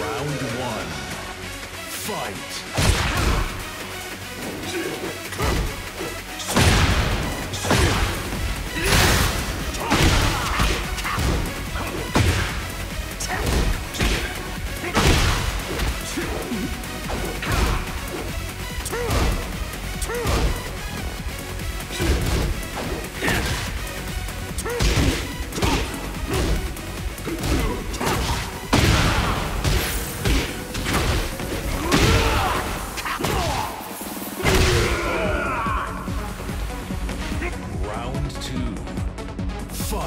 Round one. Fight.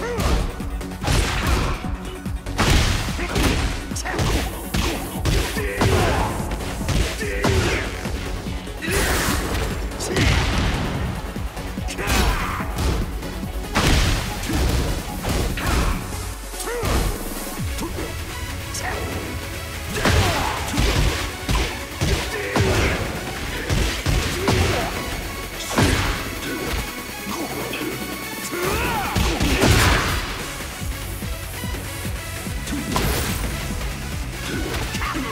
Two. Round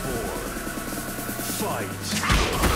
four. Fight.